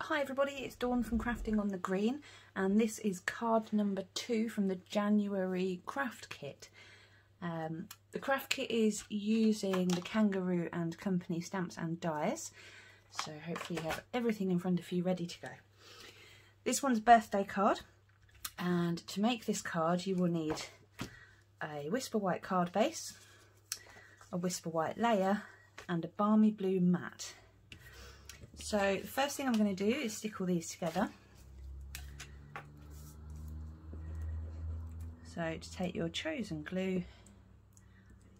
Hi everybody, it's Dawn from Crafting on the Green and this is card number two from the January craft kit. Um, the craft kit is using the Kangaroo and Company stamps and dies, so hopefully you have everything in front of you ready to go. This one's birthday card and to make this card you will need a Whisper White card base, a Whisper White layer and a Balmy Blue mat. So the first thing I'm going to do is stick all these together. So to take your chosen glue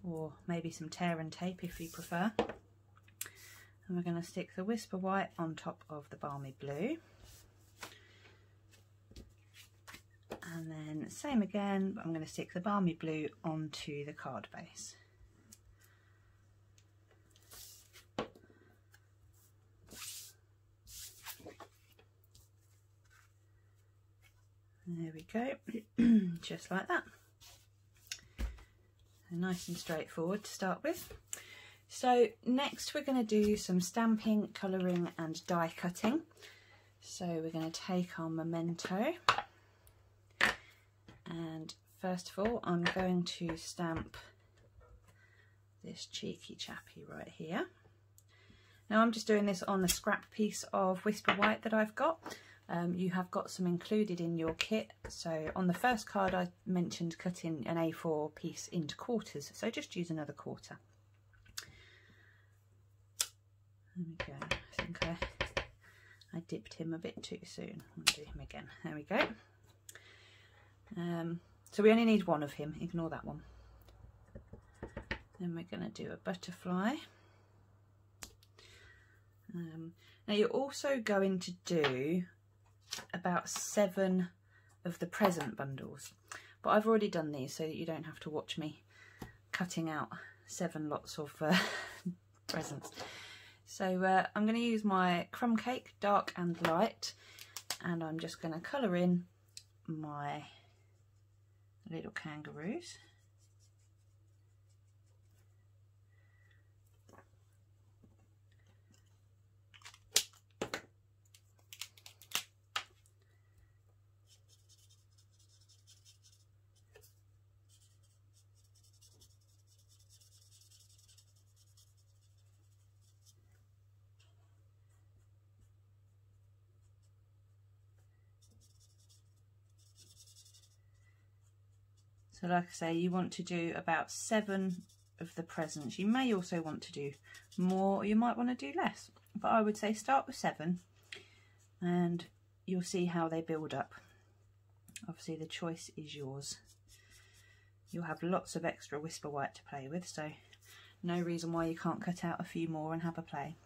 or maybe some tear and tape if you prefer. And we're going to stick the Whisper White on top of the Balmy Blue. And then same again, I'm going to stick the Balmy Blue onto the card base. There we go, just like that. nice and straightforward to start with. So next we're going to do some stamping, colouring and die cutting. So we're going to take our memento and first of all I'm going to stamp this cheeky chappy right here. Now I'm just doing this on a scrap piece of Whisper White that I've got um, you have got some included in your kit. So on the first card I mentioned cutting an A4 piece into quarters, so just use another quarter. There we go. I think I, I dipped him a bit too soon. I'll do him again. There we go. Um, so we only need one of him, ignore that one. Then we're going to do a butterfly. Um, now you're also going to do about seven of the present bundles. But I've already done these so that you don't have to watch me cutting out seven lots of uh, presents. So uh, I'm going to use my crumb cake, dark and light, and I'm just going to colour in my little kangaroos. So like I say, you want to do about seven of the presents. You may also want to do more, you might want to do less. But I would say start with seven and you'll see how they build up. Obviously the choice is yours. You'll have lots of extra Whisper White to play with, so no reason why you can't cut out a few more and have a play.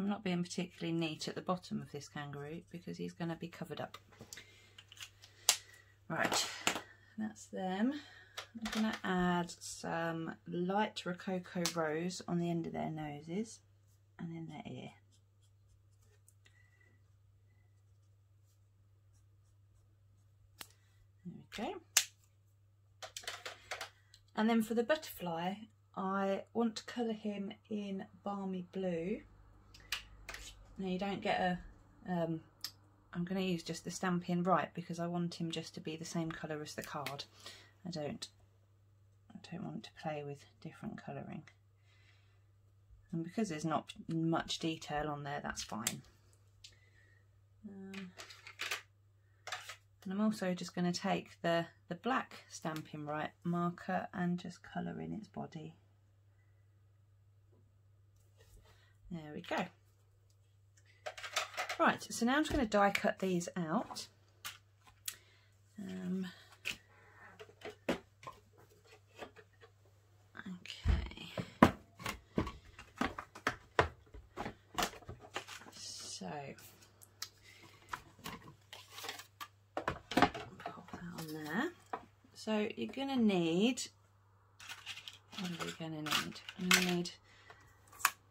I'm not being particularly neat at the bottom of this kangaroo because he's going to be covered up. Right, that's them. I'm going to add some light Rococo Rose on the end of their noses and in their ear. There we go. And then for the butterfly, I want to colour him in balmy blue now you don't get a, um, I'm going to use just the Stampin' Write because I want him just to be the same colour as the card. I don't, I don't want to play with different colouring. And because there's not much detail on there, that's fine. Um, and I'm also just going to take the, the black Stampin' Write marker and just colour in its body. There we go. Right, so now I'm just going to die cut these out. Um, okay. So, pop that on there. So you're going to need what are we going to need? I'm going to need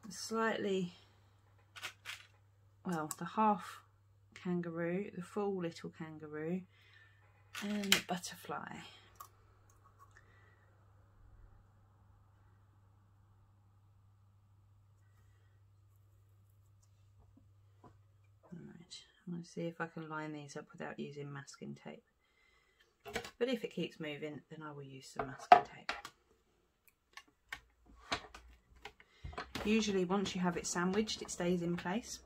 slightly, well, the half kangaroo, the full little kangaroo, and the butterfly. I'm see if I can line these up without using masking tape. But if it keeps moving, then I will use some masking tape. Usually once you have it sandwiched, it stays in place.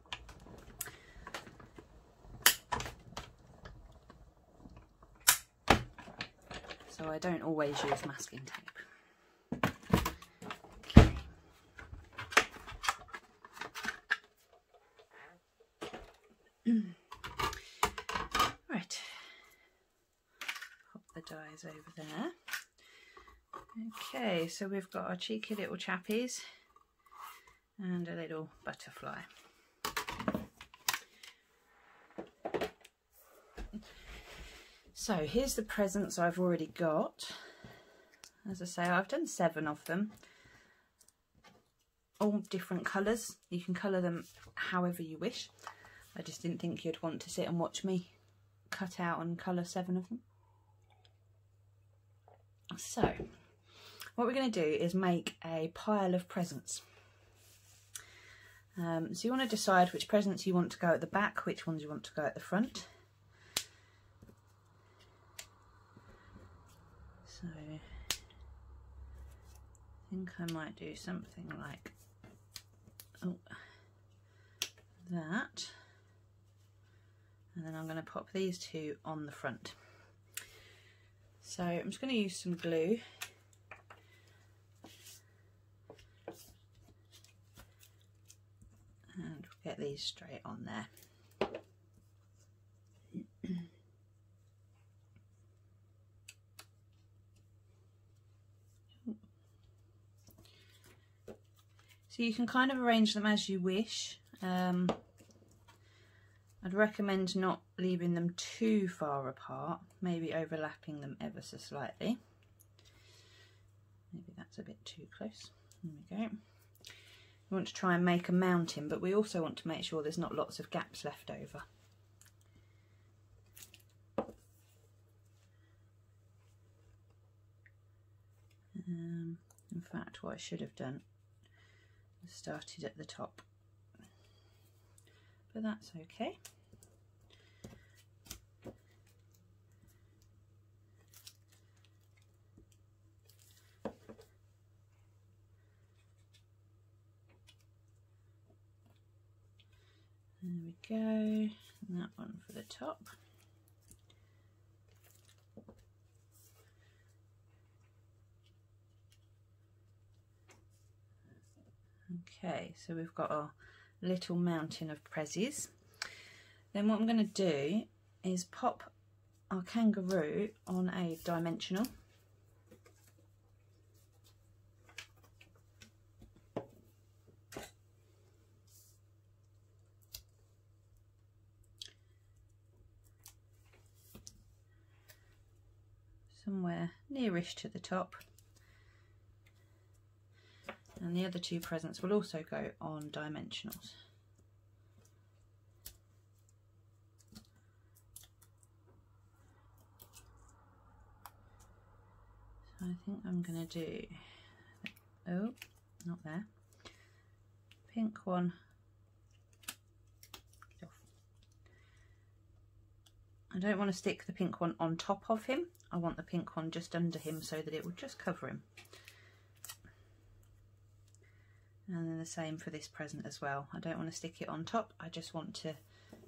So I don't always use masking tape. Right. Pop the dies over there. Okay, so we've got our cheeky little chappies and a little butterfly. So here's the presents I've already got. As I say, I've done seven of them. All different colours. You can colour them however you wish. I just didn't think you'd want to sit and watch me cut out and colour seven of them. So, what we're going to do is make a pile of presents. Um, so you want to decide which presents you want to go at the back, which ones you want to go at the front. So I think I might do something like oh, that. And then I'm going to pop these two on the front. So I'm just going to use some glue and get these straight on there. So you can kind of arrange them as you wish. Um, I'd recommend not leaving them too far apart, maybe overlapping them ever so slightly. Maybe that's a bit too close. There we go. We want to try and make a mountain, but we also want to make sure there's not lots of gaps left over. Um, in fact, what I should have done started at the top. But that's okay. There we go, and that one for the top. Okay, so we've got our little mountain of prezzies. Then what I'm going to do is pop our kangaroo on a dimensional. Somewhere nearish to the top and the other two presents will also go on dimensionals. So I think I'm going to do, oh, not there, pink one I don't want to stick the pink one on top of him. I want the pink one just under him so that it will just cover him. And then the same for this present as well. I don't want to stick it on top, I just want to,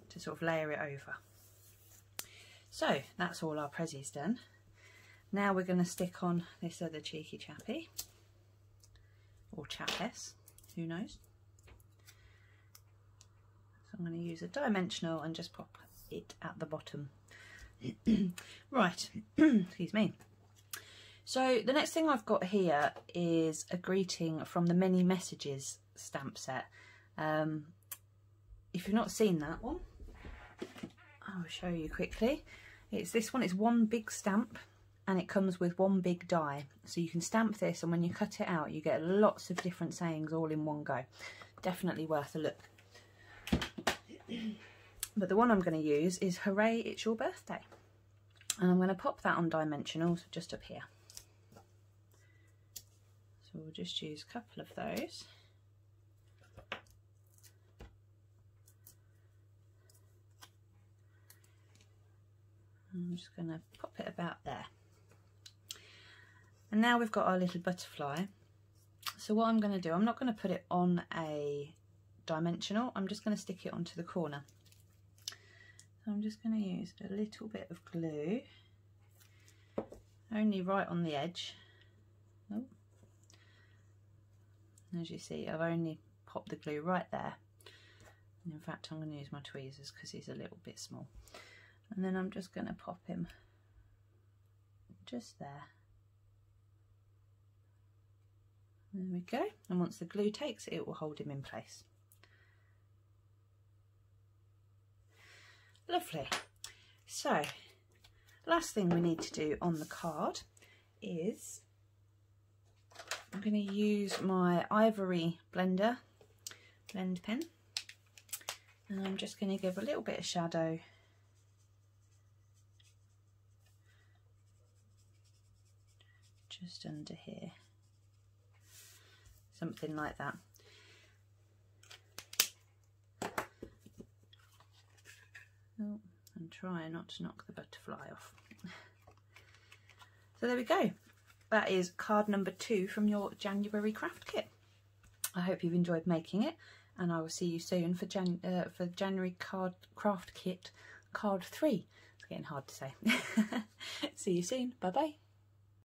to sort of layer it over. So that's all our prezzies done. Now we're going to stick on this other cheeky chappy, or chappess, who knows. So I'm going to use a dimensional and just pop it at the bottom. right, excuse me. So the next thing I've got here is a greeting from the Many Messages stamp set. Um, if you've not seen that one, I'll show you quickly. It's this one, it's one big stamp and it comes with one big die. So you can stamp this and when you cut it out you get lots of different sayings all in one go. Definitely worth a look. But the one I'm going to use is Hooray It's Your Birthday. And I'm going to pop that on dimensionals just up here. So we'll just use a couple of those. I'm just going to pop it about there. And now we've got our little butterfly. So what I'm going to do, I'm not going to put it on a dimensional, I'm just going to stick it onto the corner. I'm just going to use a little bit of glue, only right on the edge. Oh. As you see, I've only popped the glue right there. And in fact, I'm going to use my tweezers because he's a little bit small and then I'm just going to pop him just there. There we go, and once the glue takes it will hold him in place. Lovely. So, last thing we need to do on the card is I'm going to use my ivory blender blend pen. And I'm just going to give a little bit of shadow. Just under here. Something like that. Oh, and try not to knock the butterfly off. So there we go that is card number two from your January craft kit. I hope you've enjoyed making it and I will see you soon for Jan uh, for January card craft kit card three. It's getting hard to say. See you soon. Bye bye